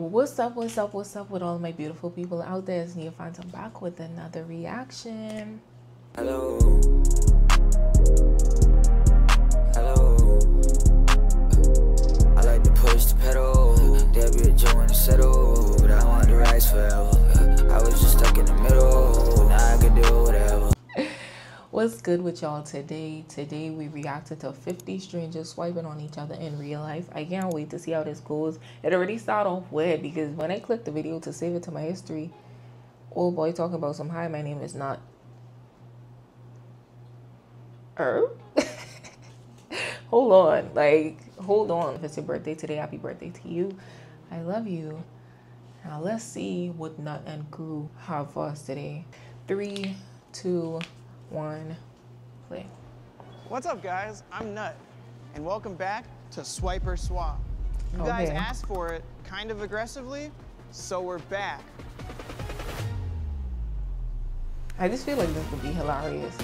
What's up, what's up, what's up with all my beautiful people out there? It's Nia. I'm back with another reaction. Hello. Hello. I like to push the pedal. That bitch you wanna settle. But I want the rise forever. I was just stuck in the middle. Now I can do whatever. What's good with y'all today? Today we reacted to 50 strangers swiping on each other in real life. I can't wait to see how this goes. It already started off weird because when I clicked the video to save it to my history, old boy talking about some hi, my name is not Herb. hold on, like hold on. If it's your birthday today, happy birthday to you. I love you. Now let's see what Nut and Crew have for us today. Three, two, one, play. What's up, guys? I'm Nut, and welcome back to Swiper Swap. You oh, guys asked for it kind of aggressively, so we're back. I just feel like this would be hilarious.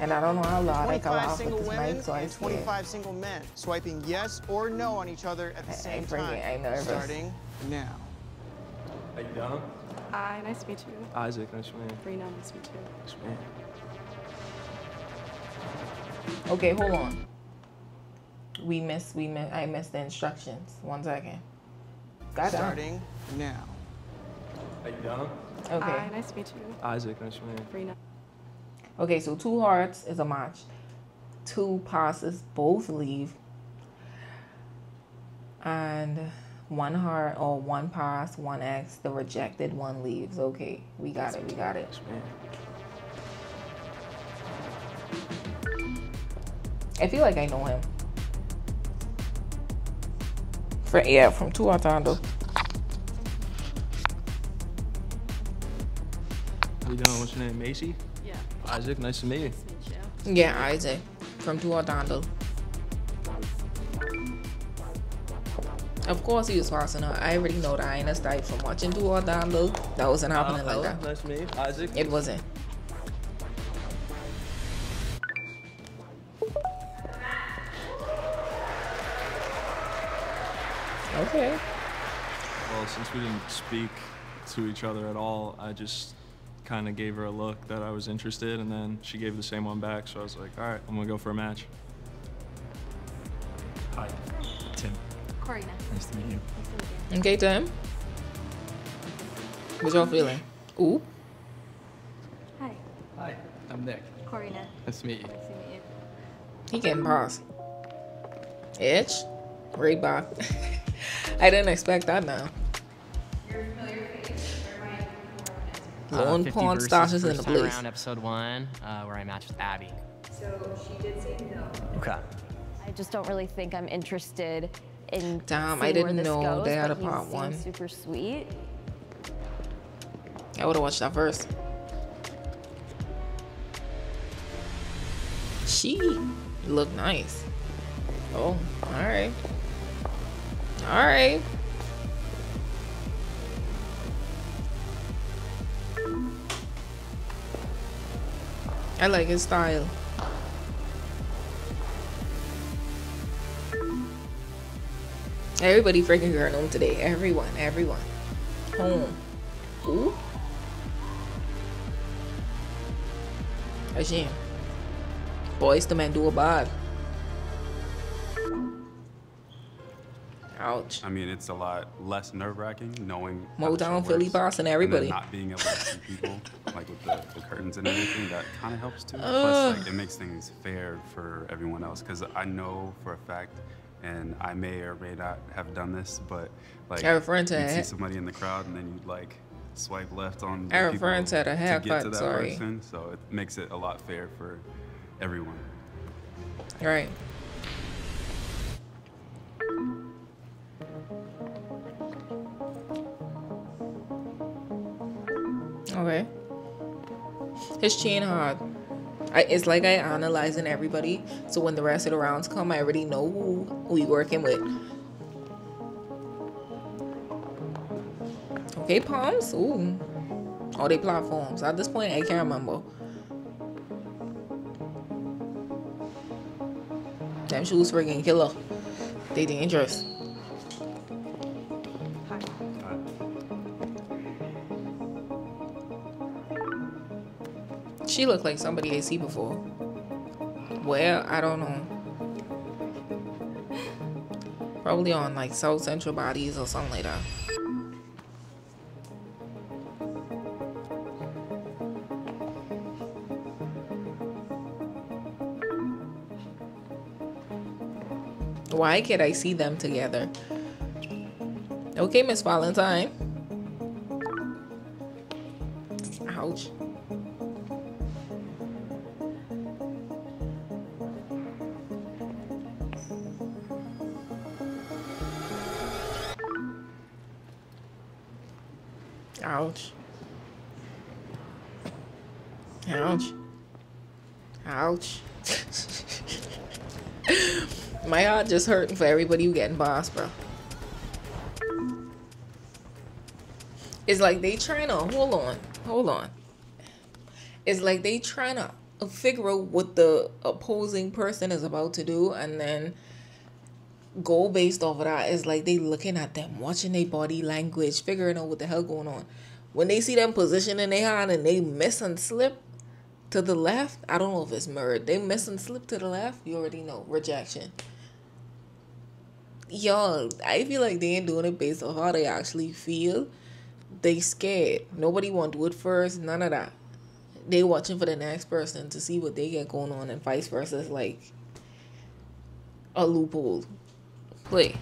And I don't know how loud I can 25 laugh single with this women mic, so I and 25 single men swiping yes or no on each other at the I- I same forget, time. I'm nervous. Starting now. How you doing? Hi, nice to meet you. Isaac, nice to meet you. Rena, nice to meet you. Nice to meet you. Okay, hold on. We missed, we missed, I missed the instructions. One second. Got that. Starting now. Are you done? Okay. Hi, nice to meet you. Isaac, nice to meet you. Rena. Okay, so two hearts is a match. Two passes, both leave. And one heart or one pass, one X, the rejected one leaves. Okay, we got it, we got it. I feel like I know him. For yeah, from two Orlando. How you doing? What's your name? Macy? Yeah, Isaac, nice to meet you. nice to meet you. Yeah, Isaac. From two Orlando. Of course he was passing her. I already know that I ain't a type from watching two Orlando. That wasn't happening Uh, like that. Nice to meet you. Isaac? It wasn't. Okay. Well, since we didn't speak to each other at all, I just kind of gave her a look that I was interested, and then she gave the same one back. So I was like, all right, I'm gonna go for a match. Hi, Tim. Corina. Nice to meet you. Nice to meet you. Okay, Tim. What y'all feeling? Ooh. Hi, Hi, I'm Nick. Corina. Nice to meet you. Nice to meet you. He getting paused. Itch. Reebok. I didn't expect that now. Lone pawn versus stashes in the first place. around episode one, uh, where I matched with Abby. So she did say no. Okay. I just don't really think I'm interested in Damn, I didn't know goes, they had a part one. Super sweet. I would have watched that first. She looked nice. Oh, all right. All right. I like his style. Everybody freaking going home today. Everyone, everyone. Home. Ooh. Again. Boys the man do a Ouch. I mean, it's a lot less nerve wracking knowing Motown, Philly boss, and everybody. not being able to see people, like with the, the curtains and everything, that kind of helps too. Plus, like, it makes things fair for everyone else. Because I know for a fact, and I may or may not have done this, but like, Our friend you'd see somebody in the crowd and then you'd like swipe left on the Our people friends had a to get haircut, to that sorry. person. So it makes it a lot fair for everyone. Right. Okay. His chain hard. I, it's like I analyzing everybody, so when the rest of the rounds come, I already know who we working with. Okay, palms. Ooh. All they platforms. At this point, I can't remember. Them shoes freaking killer. They dangerous. She looked like somebody I see before. Well, I don't know. Probably on like South Central Bodies or something like that. Why can't I see them together? Okay, Miss Valentine. Just hurting for everybody who getting boss, bro. It's like they trying to hold on, hold on. It's like they trying to figure out what the opposing person is about to do, and then go based off of that. It's like they looking at them, watching their body language, figuring out what the hell going on. When they see them positioning their hand and they miss and slip to the left, I don't know if it's mirrored. They miss and slip to the left. You already know rejection. Y'all, I feel like they ain't doing it based off how they actually feel they scared. Nobody want to do it first. None of that. They watching for the next person to see what they get going on, and vice versa. It's like a loophole. Play.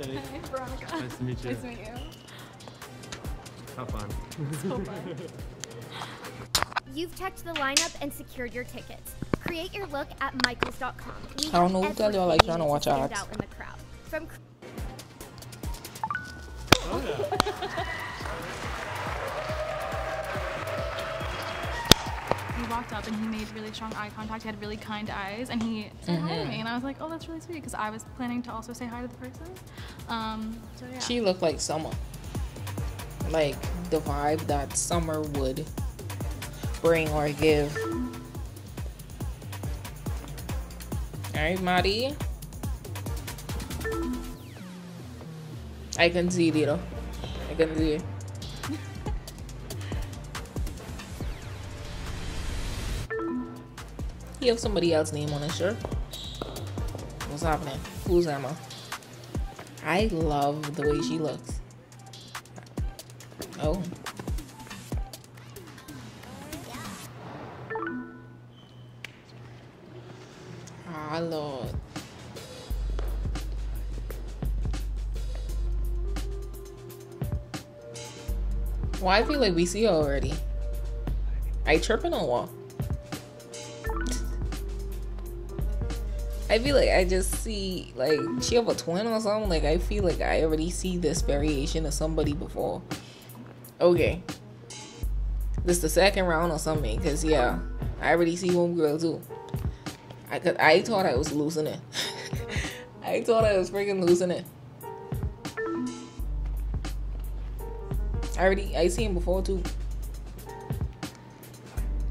Hi, Veronica. Nice to meet you. Nice to meet you. Have fun. So fun. You've checked the lineup and secured your tickets. Create your look at michaels.com. I don't know who have tell y'all like trying to watch stand ads. out in the crowd. From He walked up and he made really strong eye contact. He had really kind eyes, and he said hi to Mhm. me. And I was like, "Oh, that's really sweet," because I was planning to also say hi to the person. Um, so yeah. She looked like summer. Like the vibe that summer would bring or give. Alright, Maddie. I can see it, you. I can see it. You have somebody else's name on his shirt. What's happening? Who's Emma? I love the way she looks. Oh. Ah, Lord. Why I feel like we see her already? I tripping on what? I feel like I just see like she have a twin or something. Like I feel like I already see this variation of somebody before. Okay. This the second round or something, cause yeah, I already see one girl too. I I thought I was losing it. I thought I was freaking losing it. I already I seen before too.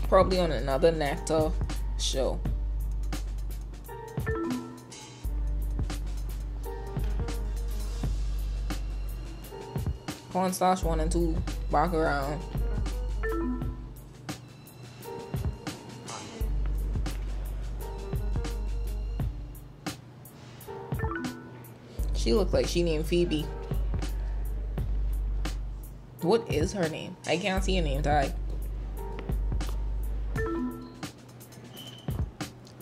Probably on another Nectar show. Cornstarch one and two walk around. She looked like she named Phoebe. What is her name? I can't see a name tag.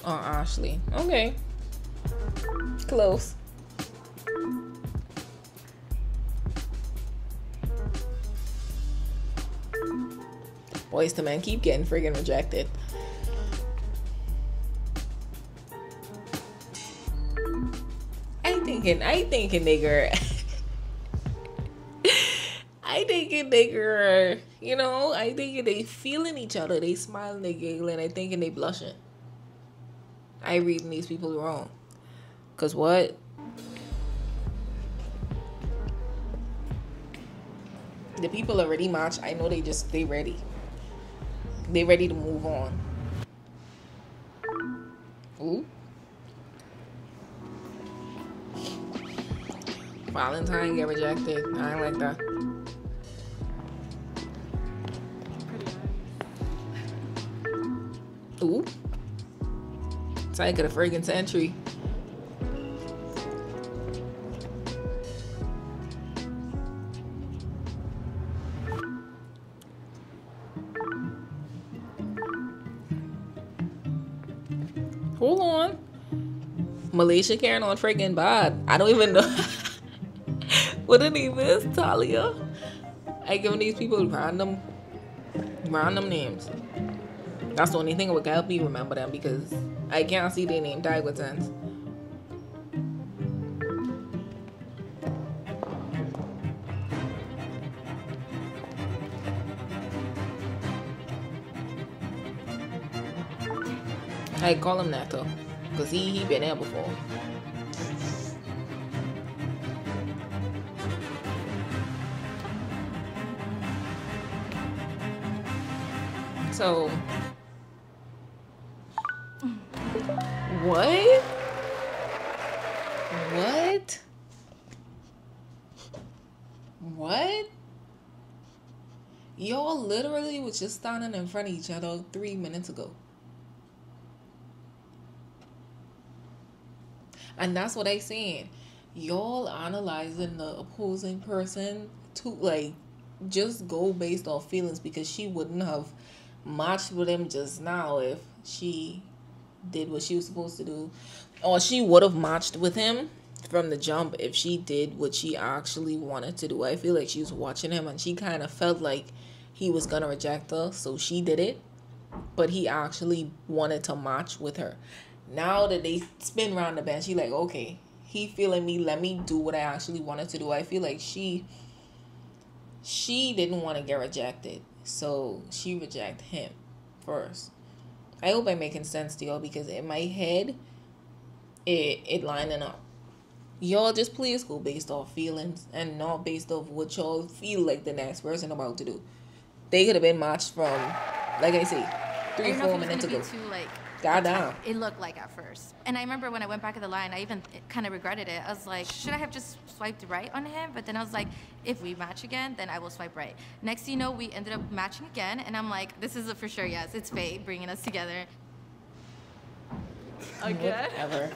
Oh, uh, Ashley. Okay. Close. Boyz II Men keep getting friggin' rejected. Thinking, I thinking nigger. I thinking nigger, you know, I thinking they feeling each other, they smiling, they giggling, I thinking they blushing. I reading these people wrong. Cause what? The people already match. I know they just they ready. They ready to move on. Valentine get rejected. I ain't like that. Ooh. Take of the friggin' century. Hold on. Malaysia Karen on freaking bad. I don't even know what the name is. Talia. I giving these people random, random names. That's the only thing that would help me remember them because I can't see their name tag with sense. I call him though, cause he he been there before. So what? What? What? Y'all literally was just standing in front of each other three minutes ago. And that's what I saying. Y'all analyzing the opposing person to like just go based off feelings because she wouldn't have matched with him just now if she did what she was supposed to do. Or she would have matched with him from the jump if she did what she actually wanted to do. I feel like she was watching him and she kind of felt like he was gonna reject her, so she did it. But he actually wanted to match with her. Now that they spin around the bend, she like, okay, he feeling me, let me do what I actually wanted to do. I feel like she she didn't want to get rejected. So she reject him first. I hope I'm making sense to y'all because in my head it it lining up. Y'all just please go based off feelings and not based off what y'all feel like the next person about to do. They could have been matched from like I say, three, four minutes ago. Too, like, Goddamn. It looked like at first. And I remember when I went back of the line, I even kind of regretted it. I was like, should I have just swiped right on him? But then I was like, if we match again, then I will swipe right. Next thing you know, we ended up matching again. And I'm like, this is a for sure yes. It's fate bringing us together. Again? Whatever.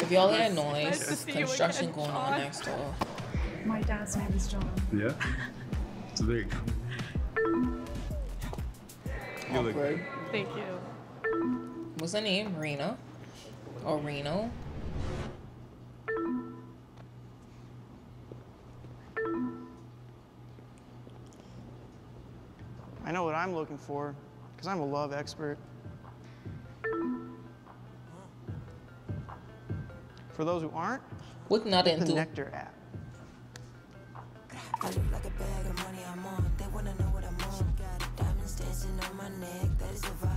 If y'all hear noise, Nice to see you construction again, going on John. next door. My dad's name is John. Yeah. So there you go. You look Awkward. Thank you. What's her name? Rena. Or Reno. I know what I'm looking for because I'm a love expert. For those who aren't, What not get the? Nectar app. I look like a bag of money I'm on. They wanna know what I'm on. Got diamonds dancing on my neck. That is the vibe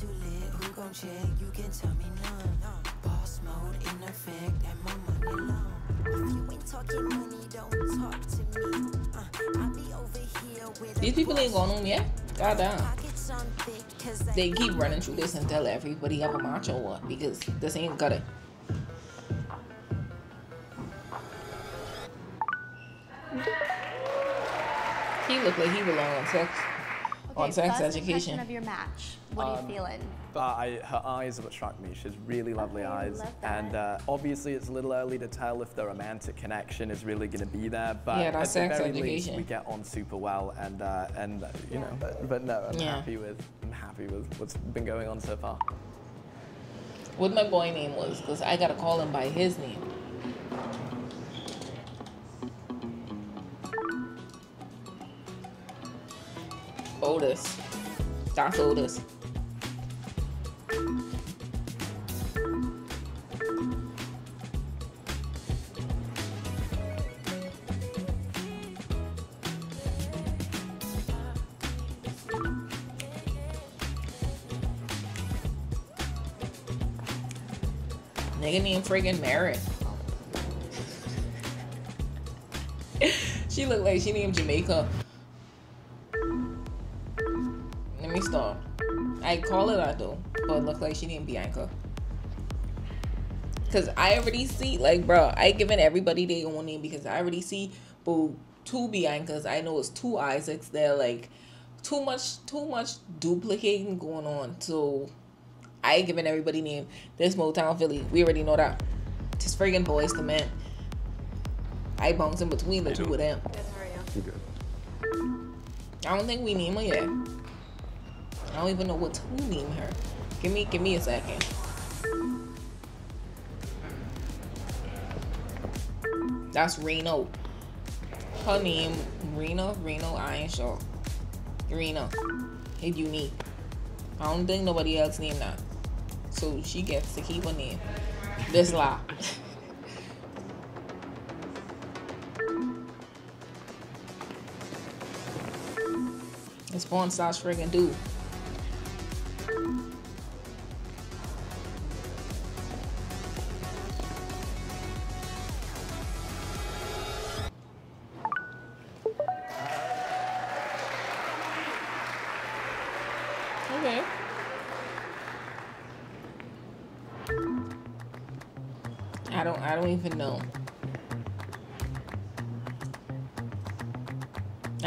too lit. Who gon' check? You can tell me none. Boss mode in effect. And my money long. If you ain't talking money, don't talk to me. Uh, I be over here with These people ain't going home yet? Goddamn. pockets on thick. Cause I They keep running through this and tell everybody have a macho one because this ain't got it. He looked like he belonged on sex on sex first education. impression of your match. What are Um, you feeling? Uh, I, her eyes have attracted me. She has really lovely eyes, and uh, obviously it's a little early to tell if the romantic connection is really going to be there. But Yeah, at that's the sex very least, we get on super well, and uh, and uh, you know, but, but no, I'm Yeah. happy with I'm happy with what's been going on so far. What my boy name was because I gotta call him by his name. Otis. That's Otis. Nigga named friggin' Merritt. she looked like she named Jamaica. I call it that though, but it looked like she named Bianca. Cause I already see, like, bro, I giving everybody their own name because I already see, but two Biancas. I know it's two Isaacs. They're like too much, too much duplicating going on. So I ain't giving everybody name. This Motown Philly, we already know that. Just friggin' Boyz II Men. I bounce in between the two of them. You good? I don't think we name her yet. I don't even know what to name her. Give me, give me a second. That's Reno. Her name, Reno, Reno, I ain't sure. Rena. It's unique. I don't think nobody else named that. So she gets to keep her name. This lie. This porn starts friggin' dude.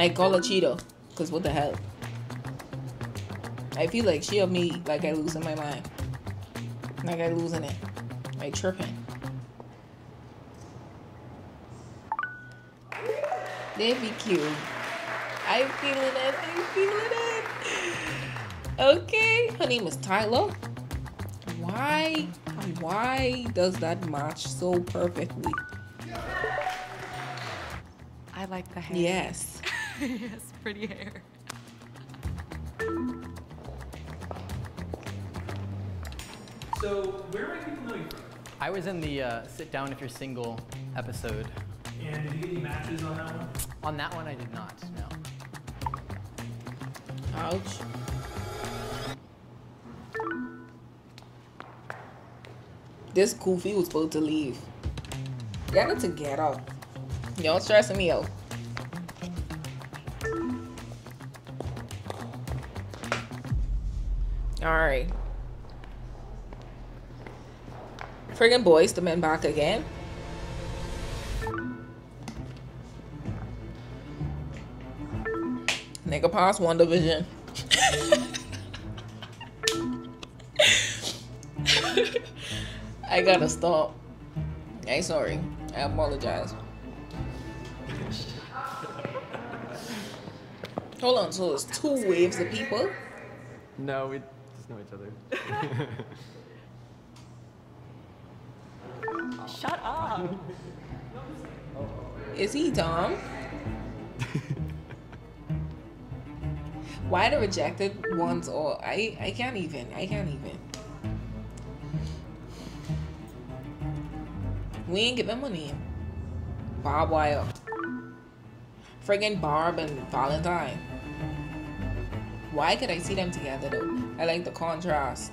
I call her Cheeto, cause what the hell? I feel like she or me like I losing my mind. Like I losing it. Like tripping. They be cute. I feeling it. I feeling it. Okay. Her name is Tyler. Why? Why does that match so perfectly? I like the hair. Yes. yes, pretty hair. So, where might people know you from? I was in the uh, sit down if you're single episode. And did you get any matches on that one? On that one, I did not. No. Ouch. This goofy was supposed to leave. Get it together. Y'all stressing me out. Alright. Friggin' boys, the men back again. Nigga pass one division. I gotta stop. I'm sorry. I apologize. Hold on, so it's two waves of people? No, we just know each other. Shut up. Is he dumb? Why the rejected ones or I I can't even. I can't even. We ain't giving money. Bob Wire. Friggin' Barb and Valentine. Why could I see them together though? I like the contrast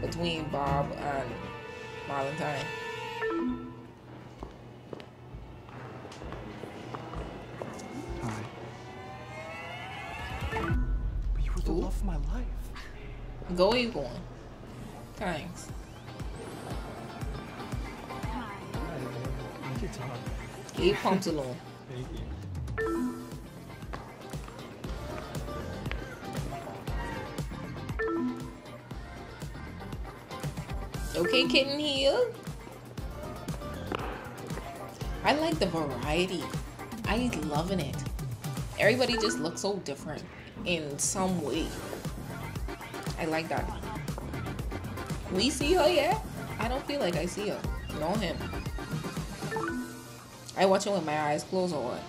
between Bob and Valentine. Hi. But you were the love of my life. Go where you going. Thanks. Thank you, Tom. Eight pumps alone. Thank you. Kitten here. I like the variety. I loving it. Everybody just looks so different in some way. I like that. We see her yet? I don't feel like I see her. Know him. I watch it with my eyes closed or what?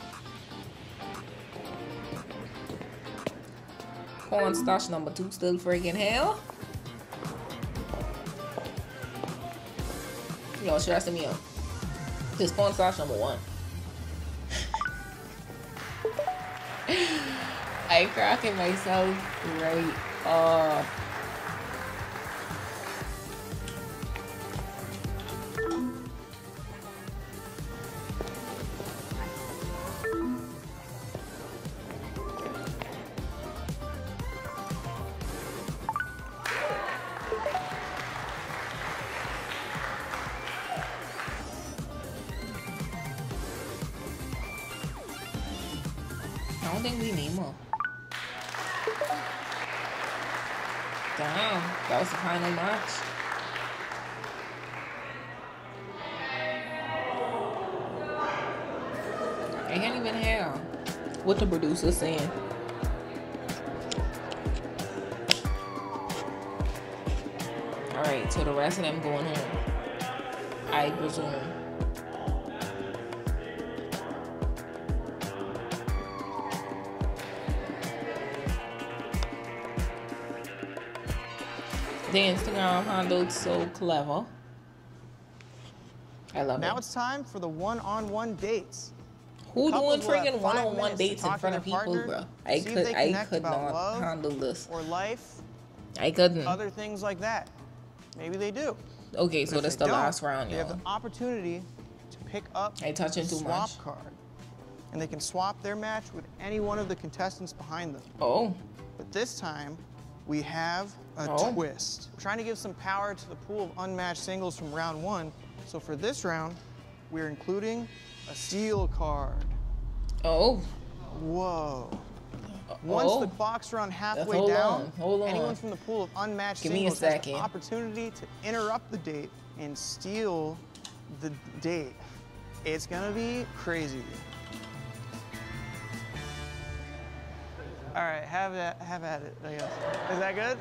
Corn starch number two still freaking hell. Y'all stressing me out. His porn starch number one. I cracking myself right up. Think we need more. Damn, that was the final match. I can't even hear what the producer's saying. Alright, so the rest of them going home. I presume. The Instagram handled so clever. I love Now it. Now it's time for the one-on-one dates. Who Couples doing freaking one-on-one dates in front of people, bro? I could, I could not love handle this. Or life, I couldn't. other things like that. Maybe they do. Okay, But so that's the last round, They have the opportunity to pick up I touching a swap much. card, and they can swap their match with any one of the contestants behind them. Oh. But this time, we have a Oh. twist. We're trying to give some power to the pool of unmatched singles from round one. So for this round, we're including a seal card. Oh. Whoa. Once Oh. the clock's run halfway hold down, on, hold on. anyone from the pool of unmatched Give singles has the opportunity to interrupt the date and steal the date. It's gonna be crazy. All right, have that, have at it. I guess. Is that good?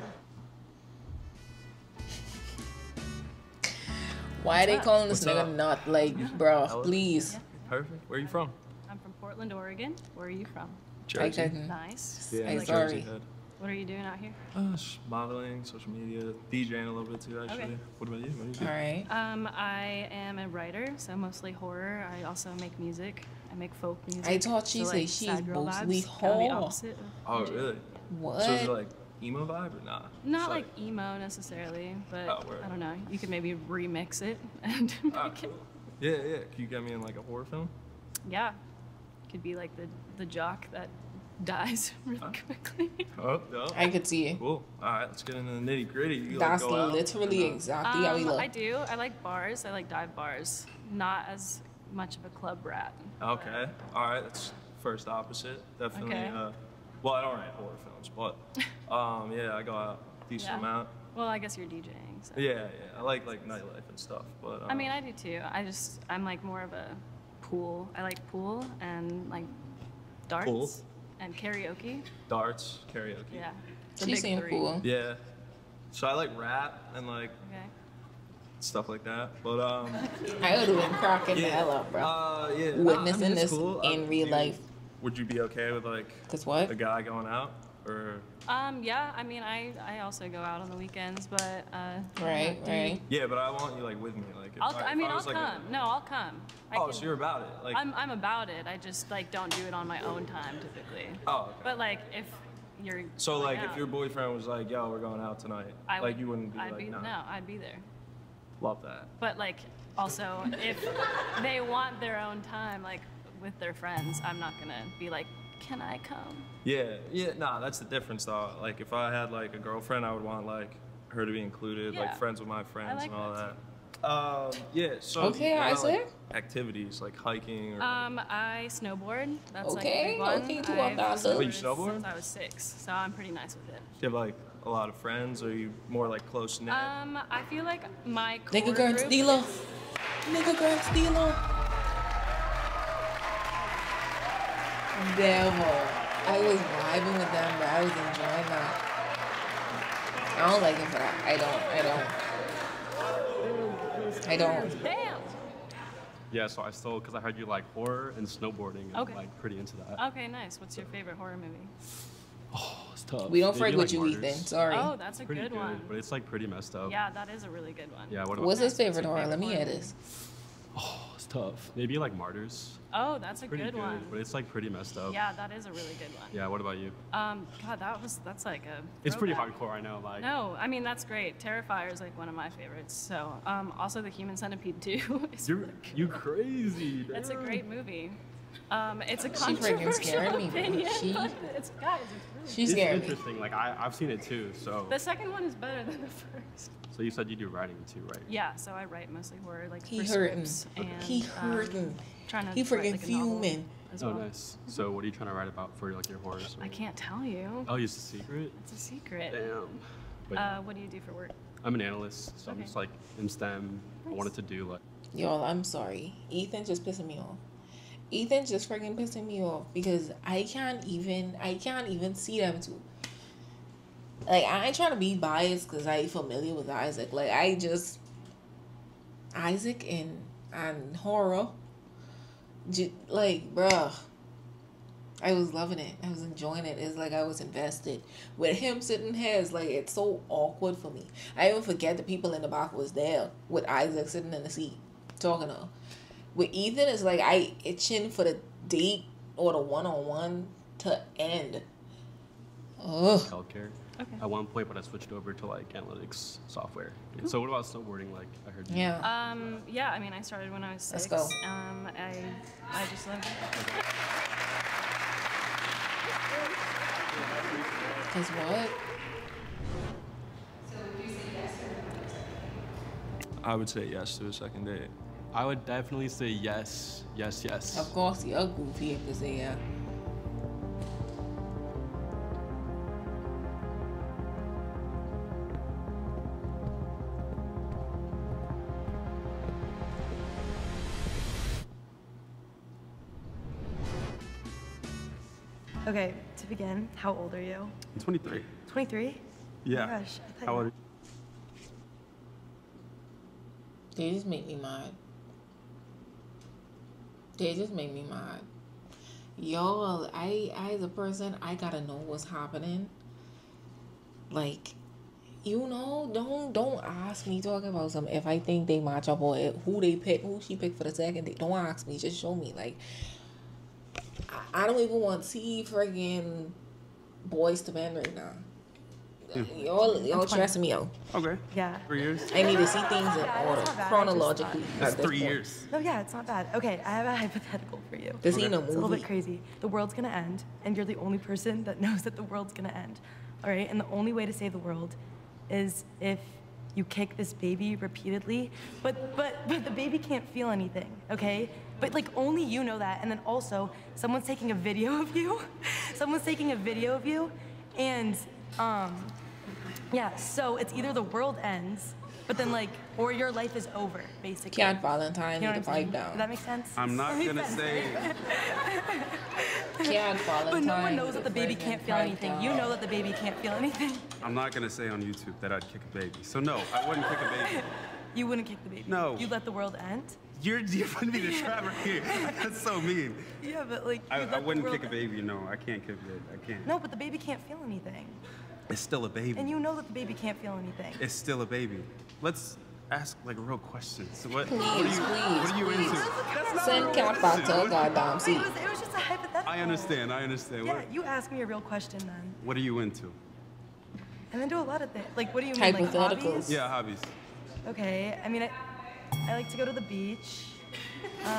Why are they calling this What's nigga up? not like, bro? Please. Perfect. Where are you from? I'm from Portland, Oregon. Where are you from? Jersey. couldn't. Nice. Yeah, I'm Jersey head. What are you doing out here? Uh, just modeling, social media, DJing a little bit too, actually. Okay. What about you? What do you do? All right. Um, I am a writer, so mostly horror. I also make music. I make folk music. I thought she so, said like, she's sad girl mostly vibes, kinda the whore. opposite of Oh, really? What? So is it like emo vibe or not? Not Just like emo necessarily, but Oh. I don't know. You could maybe remix it and make Ah, it. cool. Yeah, yeah. Can you get me in like a horror film? Yeah, could be like the the jock that dies really quickly. Oh, no. I could see it. Cool. All right, let's get into the nitty gritty. You That's like, go out? literally exactly how we Um, look. I do. I like bars. I like dive bars. Not as much of a club rat. Okay. All right. That's first opposite. Definitely. Okay. Uh, well, I don't write horror films, but um, yeah, I go out decent Yeah. amount. Well, I guess you're DJing. So. Yeah, yeah. I like like nightlife and stuff, but um, I mean, I do too. I just I'm like more of a pool. I like pool and like darts Pool? and karaoke. darts, karaoke. Yeah. the She big three. cool. Yeah. So I like rap and like Okay. Stuff like that, but um. I would have been cracking the hell up, bro. Uh, yeah. Witnessing I mean, this cool. in Uh, real you- life. Would you be okay with like? Cause what? A guy going out or? Um. Yeah. I mean, I I also go out on the weekends, but uh. Right, do- right. Yeah, but I want you like with me, like. If I'll, I, I if mean, I I'll was, like, a- come. No, I'll come. I oh, can- so you're about it, like. I'm I'm about it. I just like don't do it on my own time typically. Oh, okay. But like if you're. So going like, if your boyfriend was like, "Yo, we're going out tonight," I like would- you wouldn't be I'd like, be, "No." no, I'd be there. Love that. But like also if they want their own time like with their friends, I'm not gonna be like, can I come? Yeah, yeah, nah, that's the difference though. Like if I had like a girlfriend, I would want like her to be included, Yeah. like friends with my friends like and all that that. Um, yeah, so Okay, what about, like, Isaac. activities like hiking or Um, I snowboard. That's like Okay, a big one. okay, cool, I've I'm down to- Wait, you snowboard? Since I was six, so I'm pretty nice with it. do you have like a lot of friends or are you more like close knit? Um, I feel like my core Nigga Grant group Steeler. is- Nigga Grant Steeler. Devil. I was vibing with them, but I was enjoying that. I don't like it for that. I don't. I don't. I don't. Damn. Yeah, so I still, because I heard you like horror and snowboarding, and Okay. I'm like pretty into that. Okay, nice. What's your favorite horror movie? Oh, it's tough. We don't Maybe, freak with like, you, Martyrs. Ethan. Sorry. Oh, that's a Pretty good one. But it's like pretty messed up. Yeah, that is a really good one. Yeah, what about What's his favorite horror? Let me hear this. Oh, it's tough. Maybe like Martyrs. Oh, that's a Pretty good, one. But it's like pretty messed up. Yeah, that is a really good one. Yeah, what about you? Um, God, that was that's like a. It's pretty throwback. hardcore, I know. Like, No, I mean that's great. Terrifier is like one of my favorites. So, um, also the Human Centipede 2 is you're you crazy. It's a great movie. Um, it's a controversial scared me, bro. opinion. She- but it's guys, it's really She it's scared interesting. Like I, I've seen it too. So The second one is better than the first. So you said you do writing too, right? Yeah, so I write mostly horror, like He for hurting. scripts and He um, hurting. trying to He write, freaking like, a novel fuming. as Oh, well. nice. So what are you trying to write about for like your horror? I can't tell you. Oh, it's a secret. It's a secret. Damn. But Uh, what do you do for work? I'm an analyst, so I'm okay. just like in STEM. I wanted to do like. Y'all, I'm sorry. Ethan just pissing me off. Ethan just freaking pissing me off because I can't even I can't even see them two. Like I ain't trying to be biased because I ain't familiar with Isaac. Like I just Isaac and and horror. J- like bruh. I was loving it. I was enjoying it. It's like I was invested. With him sitting here, it's like it's so awkward for me. I even forget the people in the back was there with Isaac sitting in the seat talking to her. With Ethan, it's like I itching for the date or the one on one to end. Ugh. healthcare Okay. at one point, but I switched over to like analytics software. So what about snowboarding? Like I heard. you- Yeah. Um, yeah, I mean, I started when I was six. Let's 6 go. Um, I, I just love it. Cause what? I would say yes to a second date. I would definitely say yes, yes, yes. Of course, you're goofy if you say yeah. Okay, to begin, how old are you? I'm 23. 23? Yeah. Oh gosh, I thought How old are They just make me mad. They just make me mad. Y'all, I, I as a person, I gotta know what's happening. Like, you know, don't don't ask me talking about some if I think they match up or who they pick, who she picked for the second date. Don't ask me, just show me. Like, I, I don't even want to see friggin' Boyz II Men right now. Y'all, y'all stressing me out. Okay. Yeah. Three years. I need to see things in Yeah, order, it's bad. Just chronologically. That's three point. years. No, yeah, it's not bad. Okay, I have a hypothetical for you. This ain't a It's a little bit crazy. The world's gonna end, and you're the only person that knows that the world's gonna end. All right, and the only way to save the world is if you kick this baby repeatedly, but but but the baby can't feel anything, okay? But like only you know that, and then also someone's taking a video of you. someone's taking a video of you, and um, yeah. So it's either the world ends, but then like, or your life is over, basically. Cat Valentine You know need what to I'm saying? down. Does that make sense? I'm not gonna sense, say. right? Cat Valentine. But no one knows that the baby can't feel pipe anything. You know that the baby can't feel anything. I'm not gonna say on YouTube that I'd kick a baby. So no, I wouldn't kick a baby. You wouldn't kick the baby. No. You let the world end. You're you're putting me in a trap right here. That's so mean. Yeah, but like. I, I wouldn't world kick a baby. No, I can't kick it. I can't. No, but the baby can't feel anything. It's still a baby. And you know that the baby can't feel anything. It's still a baby. Let's ask like real questions. What, Please, what are you, please, what are you please. into? That's not a Send real Cat back to question. a goddamn It was, it was just a hypothetical. I understand. I understand. Yeah, What, you ask me a real question then. what are you into? And then do a lot of things. Like, what do you mean? Like Hypotheticals. hobbies? Yeah, hobbies. Okay. I mean, I, I like to go to the beach.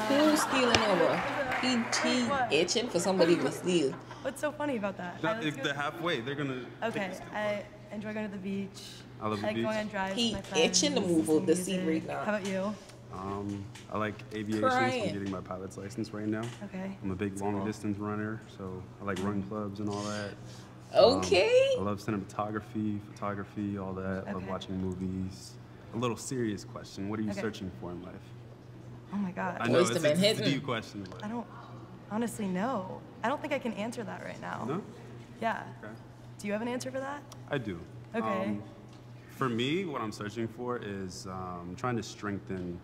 Who's stealing over? He, he itching for somebody to steal. What's so funny about that? I Not if they're halfway, they're gonna. Okay, I enjoy going to the beach. I love the like beach. going on drives He with my itching to move listening up the to seat right now. How about you? Um, I like aviation, so Crying. I'm getting my pilot's license right now. Okay. I'm a big long distance runner, so I like run clubs and all that. Okay. Um, I love cinematography, photography, all that. Okay. I love watching movies. A little serious question: What are you Okay. searching for in life? Oh my god. I know Boyz it's, II Men it's a deep question, but I don't honestly know. I don't think I can answer that right now. no, Yeah. okay. Do you have an answer for that? I do. Okay. Um, for me, what I'm searching for is um, trying to strengthen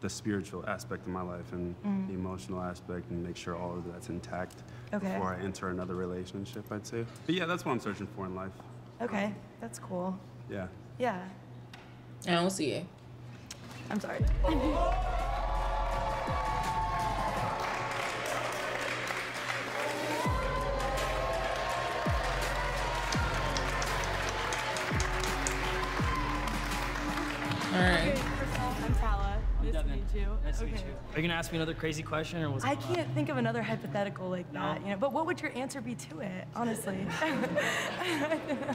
the spiritual aspect of my life and Mm. the emotional aspect and make sure all of that's intact Okay. before I enter another relationship, I'd say. But yeah, that's what I'm searching for in life. Okay, that's cool. Yeah. Yeah. I don't see it. I'm sorry. meet you. Nice to meet you. Are you gonna ask me another crazy question or was I can't think of another hypothetical like that, you know. But what would your answer be to it, honestly?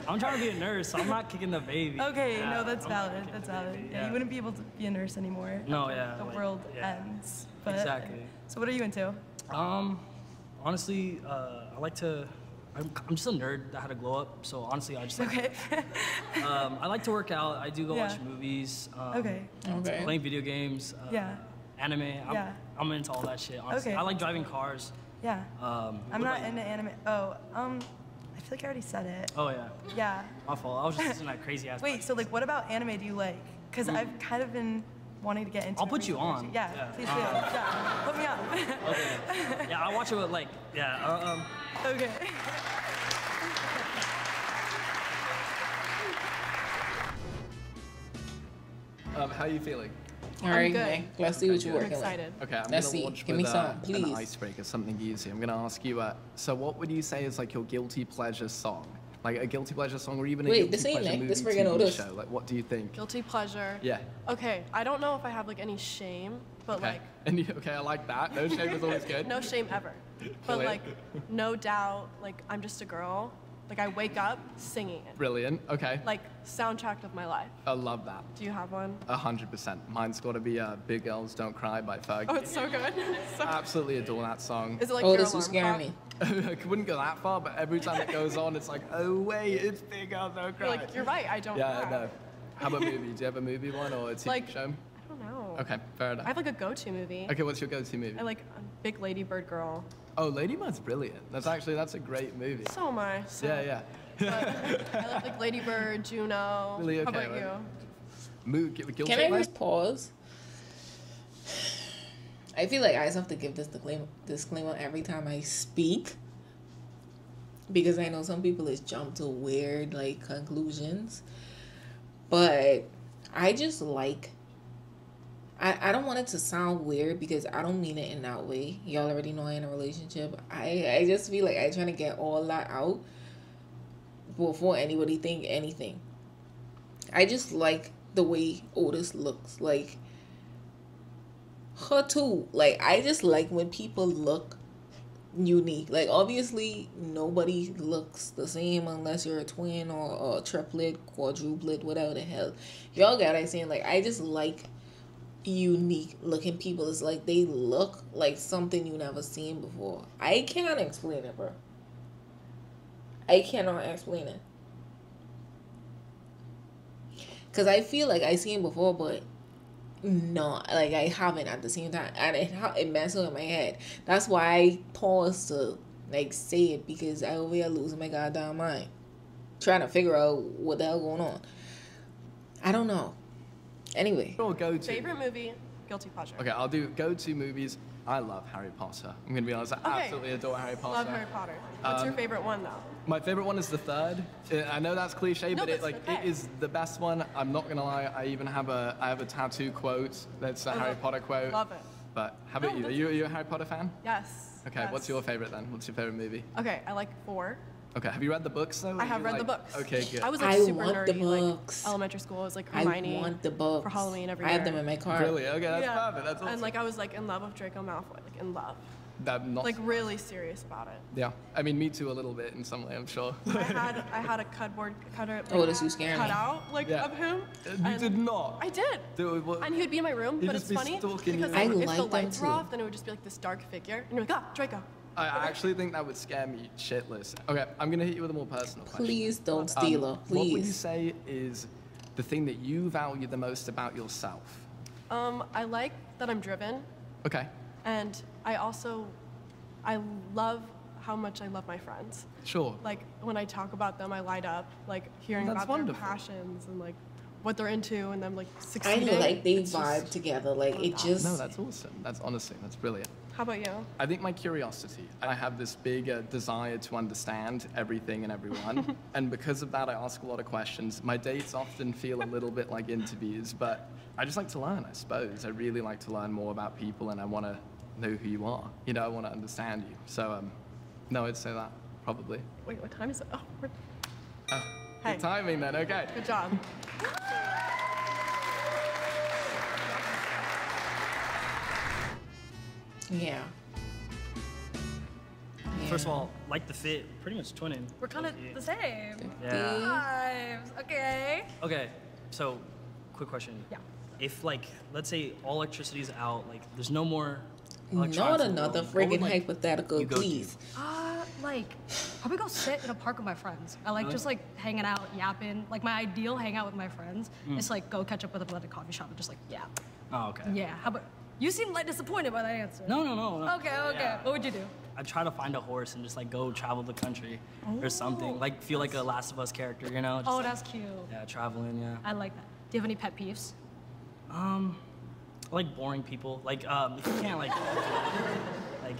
I'm trying to be a nurse. So I'm not kicking the baby. okay, Yeah, no, that's I'm valid. That's valid. baby, Yeah, you wouldn't be able to be a nurse anymore. No, yeah, The like, world yeah. ends. But, Exactly. So what are you into? Um, honestly, uh, I like to. I'm, I'm just a nerd that had a glow up. So honestly, I just like. Okay. um, I like to work out. I do go Yeah. watch movies. Um, Okay. Okay. Playing video games. Uh, Yeah. Anime. I'm, Yeah. I'm into all that shit. Honestly, Okay. I like driving cars. Yeah. Um, I'm not into anime. Oh, um, I feel like I already said it. Oh yeah. Yeah. My fault. I was just listening to that crazy ass. Wait, so like, what about anime do you like? Because Mm. I've kind of been wanting to get into. I'll put you recently. on. Yeah, Yeah. please do. Um, yeah, put me on. Okay. Yeah, I watch it with like yeah. Uh, um, okay. Um, how are you feeling? All right, Nick. Let's see what you're working with. Okay, I'm Let's gonna see. launch Give with me uh, some, an please. icebreaker, something easy. I'm gonna ask you. Uh, so, what would you say is like your guilty pleasure song? Like a guilty pleasure song, or even a guilty this ain't pleasure Nick. movie, This friggin' TV Otis. show? Like, what do you think? Guilty pleasure. Yeah. Okay, I don't know if I have like any shame, but Okay. like And you, okay, I like that. No shame is always good. no shame ever. But Brilliant. like no doubt, like I'm just a girl. Like I wake up singing it. Brilliant. Okay. Like soundtrack of my life. I love that. Do you have one? A hundred percent. Mine's got to be uh, "Big Girls Don't Cry" by Fergie. Oh, it's so good. So- Absolutely adore that song. Is it like Oh, your this was alarm scaring clock? I wouldn't go that far, but every time it goes on, it's like, oh wait, it's Big Girls Don't Cry. You're like you're right. I don't. yeah, cry. no. How about movie? Do you have a movie one or a TV Like- show? I don't know. Okay, fair enough. I have like a go-to movie. Okay, what's your go-to movie? I like a big Lady Bird girl. Oh, Lady Bird's brilliant. That's actually that's a great movie. So am I. So. Yeah, yeah. I love like Lady Bird, Juno. Really How okay, about right? you? Mood, gu- guilty Can I pleasure? just pause? I feel like I just have to give this disclaimer, disclaimer every time I speak because I know some people just jump to weird like conclusions, but I just like. I, I don't want it to sound weird because I don't mean it in that way. Y'all already know I'm in a relationship. I, I just feel like I trying to get all that out before anybody think anything. I just like the way Otis looks. Like her too. Like I just like when people look unique. Like obviously nobody looks the same unless you're a twin or, or a triplet, quadruplet, whatever the hell. Y'all got I saying like I just like unique looking people. It's like they look like something you never seen before. I cannot explain it, bro. I cannot explain it. Cause I feel like I seen before, but no, like I haven't at the same time, and it it messes with my head. That's why I pause to like say it because I over here losing my goddamn mind, trying to figure out what the hell going on. I don't know. Anyway, Or go to. Favorite movie, guilty pleasure. Okay, I'll do go-to movies. I love Harry Potter. I'm gonna be honest. I Okay. absolutely adore Harry Potter. I love Harry Potter. What's your Um, favorite one though? My favorite one is the third. Uh, I know that's cliche, No, but it like it okay. is the best one. I'm not gonna lie. I even have a I have a tattoo quote that's a I Harry love- Potter quote. Love it. But how about No, you? Are you are you a Harry Potter fan? Yes. Okay. What's your favorite then? What's your favorite movie? Okay, I like four. Okay. Have you read the books though? I have You, read the books. Okay. Good. I was like I super want the nerdy, books. like elementary school. I was like I Hermione. want the books. for Halloween every I year. have them in my car. Really? Okay, that's Yeah. perfect. That's awesome. And like I was like in love with Draco Malfoy, like in love, that not. like really serious about it. yeah. I mean, me too a little bit in some way. I'm sure. I had I had a cardboard cutter. Oh, this was scaring cut me. out like Yeah. of him. You and did not. I did. Dude, what- And he would be in my room, He'd but just it's be funny stalking you. because I like, if the lights were off, then it would just be like this dark figure, and you're like, ah, Draco. I actually think that would scare me shitless. Okay, I'm gonna hit you with a more personal question. Please don't Um, steal her. Please. What would you say is the thing that you value the most about yourself? Um, I like that I'm driven, Okay, and I also, I love how much I love my friends. sure. Like when I talk about them, I light up. Like hearing That's about wonderful. their passions and like what they're into, and them like I succeeding. like they It's vibe just- together. Like it just. No, that's awesome. That's honestly, that's brilliant. How about you? I think my curiosity. I have this big uh, desire to understand everything and everyone, and because of that, I ask a lot of questions. My dates often feel a little bit like interviews, but I just like to learn. I suppose I really like to learn more about people, and I want to know who you are. You know, I want to understand you. So, um, no, I'd say that probably. Wait, what time is it? Oh, we're, Oh, Hey. good timing then. Okay. good job. Yeah. First of all, like the fit, pretty much twinning. We're kind of the same. Yeah. Vibes. Okay. Okay, so quick question. Yeah. If like, let's say all electricity's out, like there's no more. Not electronics in the another freaking would, like, hypothetical, you go please. Ah, Like, probably go sit in a park with my friends. I like just like hanging out, yapping. Like my ideal hangout with my friends Mm. is like go catch up with them at a coffee shop and just like yap. Oh, okay. Yeah. How about you? Seem like disappointed by that answer. No, no, no. no. Okay, okay. Yeah. What would you do? I try to find a horse and just like go travel the country or something. Like feel like a Last of Us character, you know? Just, oh, like, that's cute. Yeah, traveling. Yeah. I like that. Do you have any pet peeves? Um, I like boring people. Like, um, if you can't like, like,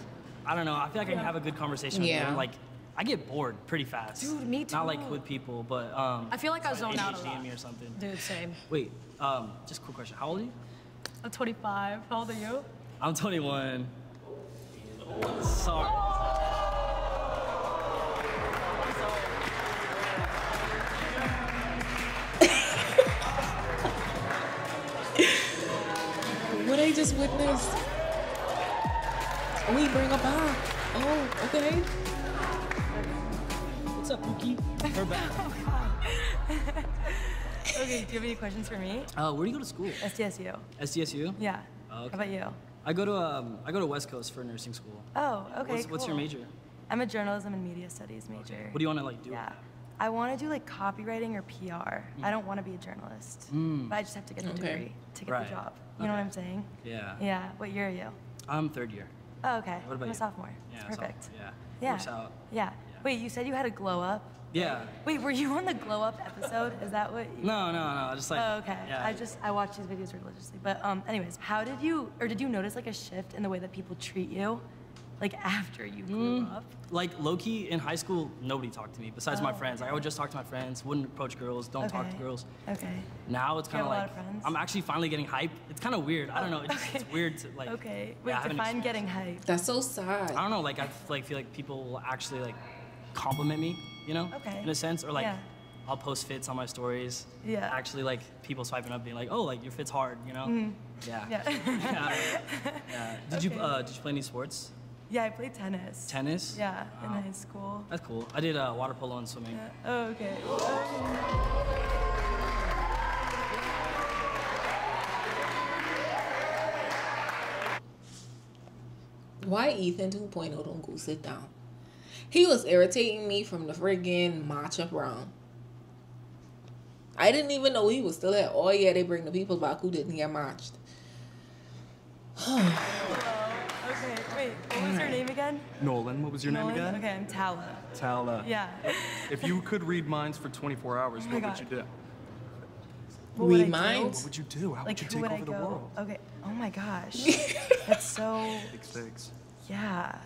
I don't know. I feel like I can have a good conversation with Yeah. them. Like, I get bored pretty fast. Dude, me too. Not like with people, but um. I feel like I it's zone out a lot. me or something. Dude, same. Wait, um, just a quick question. How old are you? I'm 25. How old are you? I'm 21. Sorry. What I just witnessed. We bring her back. Oh, okay. What's up, Pookie? We're back. okay, do you have any questions for me? Uh, where do you go to school? SDSU. SDSU? Yeah. Oh, How about you? I go to um, I go to West Coast for nursing school. Oh, okay. What's, what's your major? I'm a journalism and media studies major. What do you want to like do? Yeah. I want to do like copywriting or PR. I don't want to be a journalist, Mm. but I just have to get the Okay. degree to get Right. the job. You know what I'm saying? Yeah. Yeah. What year are you? I'm third year. Oh, okay. What about I'm you? a sophomore. Yeah, It's perfect. sophomore, yeah. Yeah. Works out. Yeah. Wait, you said you had a glow up. Yeah. Wait, were you on the glow up episode? Is that what? You... No, no, no. I just like. oh, okay. Yeah. I just I watch these videos religiously. But um, anyways, how did you or did you notice like a shift in the way that people treat you, like after you grew Mm, up? Like low key in high school, nobody talked to me besides my Oh, friends. Like I would just talk to my friends, wouldn't approach girls, don't talk to girls. Okay. Now it's kind of have a lot like? I'm actually finally getting hype. It's kind of weird. I don't know. It's, just, it's weird to like. Okay. yeah, Wait, I haven't define getting it. hype. That's so sad. I don't know. Like I like feel like people will actually like compliment me. You know? Okay. In a sense, or like Yeah. I'll post fits on my stories. Yeah. Actually, like people swiping up, being like, "Oh, like your fit's hard," you know? Mhm. Yeah. Yeah. yeah. yeah. Did you uh, did you play any sports? Yeah, I played tennis. Tennis? Yeah, in high school. That's cool. I did uh, water polo and swimming. Oh, okay. Why Ethan 2.0 don't go sit down? He was irritating me from the friggin' matchup round. I didn't even know he was still there. Oh yeah, they bring the people back who didn't get matched. Okay, wait, what was your name again? Nolan, what was your Nolan? name again? Okay, I'm Tala. Tala. Yeah. If you could read minds for 24 hours, Oh what God. would you do? What would I Read do? minds? What would you do? How like, would you take would over I the go? world? Okay. Oh my gosh. That's so. Big stakes. Yeah.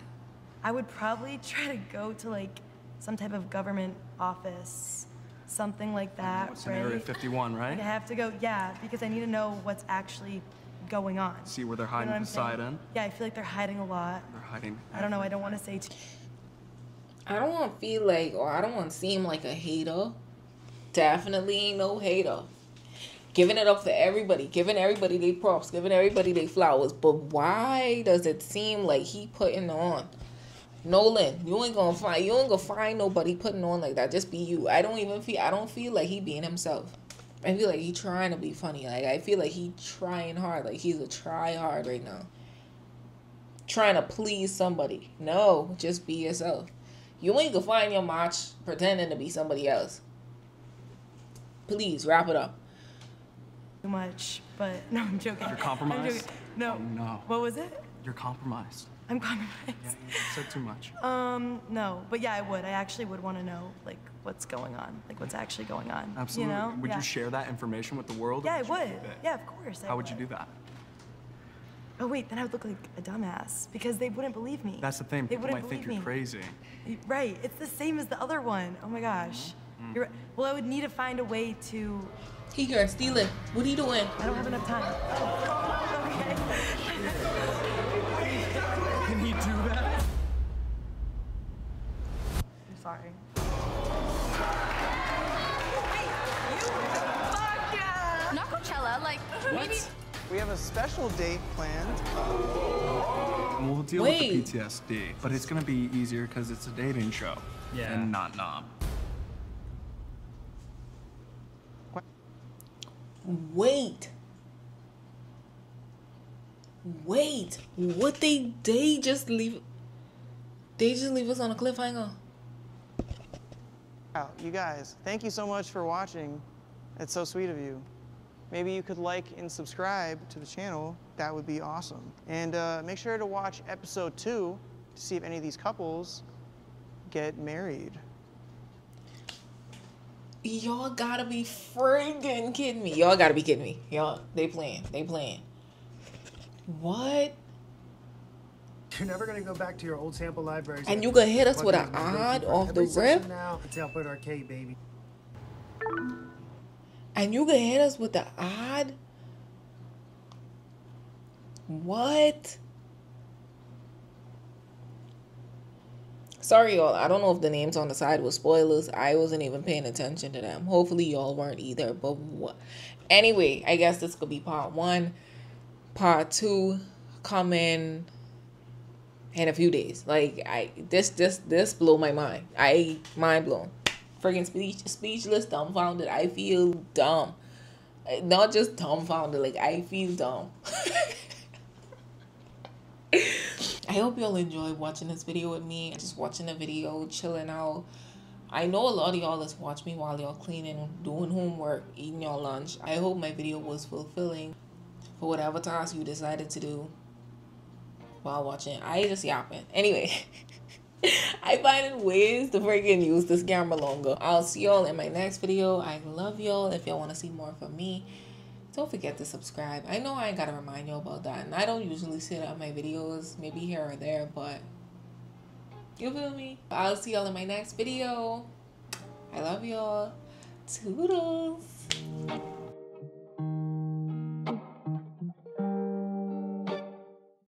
I would probably try to go to like some type of government office, something like that. What's in right? Area 51, right? I have to go, yeah, because I need to know what's actually going on. See where they're You know hiding what I'm side saying? in? Yeah, I feel like they're hiding a lot. They're hiding. I don't know. I don't want to say too. I don't want to feel like, or I don't want to seem like a hater. Definitely ain't no hater. Giving it up for everybody, giving everybody their props, giving everybody their flowers. But why does it seem like he putting on? Nolan, you ain't gonna find you ain't gonna find nobody putting on like that. Just be you. I don't even feel I don't feel like he being himself. I feel like he trying to be funny. Like I feel like he trying hard. Like he's a try hard right now. Trying to please somebody. No, just be yourself. You ain't gonna find your match pretending to be somebody else. Please wrap it up. too much, but no, I'm joking. You're I'm compromised? joking. No. Oh, no. What was it? You're compromised. I'm compromised. Yeah, you said too much. Um, no, but yeah, I would. I actually would want to know like what's going on, like what's actually going on. Absolutely. You know? Would yeah. you share that information with the world? or Yeah, I would. Yeah, of course. I How would you do that? Oh wait, then I would look like a dumbass because they wouldn't believe me. That's the thing. They People wouldn't might think believe you're me. crazy. Right. It's the same as the other one. Oh my gosh. Mm-hmm. You're right. Well, I would need to find a way to. He here stealing. What are you doing? I don't have enough time. Oh, okay. Can he do that? I'm sorry. A special date planned. And we'll deal Wait. with the PTSD, but it's gonna be easier because it's a dating show. Yeah. And not knob. Wait. Wait. What they they just leave they just leave us on a cliffhanger. Wow, you guys, thank you so much for watching. It's so sweet of you. Maybe you could like and subscribe to the channel. That would be awesome. And uh, make sure to watch episode two to see if any of these couples get married. Y'all gotta be friggin' kidding me. Y'all gotta be kidding me. Y'all, they playing. They playing. What? You're never gonna go back to your old sample libraries. And you gonna hit us with Plug an in and go odd deeper. off the Every session rip? Now, it's Output Arcade, baby. And you gonna hit us with the odd? What? Sorry, y'all. I don't know if the names on the side was spoilers. I wasn't even paying attention to them. Hopefully, y'all weren't either. But what? Anyway, I guess this could be part one. Part two coming in a few days. Like I, this, this, this blew my mind. I mind blown. Freaking speech, speechless, dumbfounded. I feel dumb. Eh, not just dumbfounded. Like I feel dumb. I hope y'all enjoy watching this video with me. Just watching the video, chilling out. I know a lot of y'all just watch me while y'all cleaning, doing homework, eating your lunch. I hope my video was fulfilling for whatever task you decided to do while watching. I just yapping. Anyway, I find ways to freaking use this camera longer. I'll see y'all in my next video. I love y'all. If y'all want to see more from me, don't forget to subscribe. I know I gotta remind y'all about that. And I don't usually say that on my videos, maybe here or there, but you feel me? I'll see y'all in my next video. I love y'all. Toodles.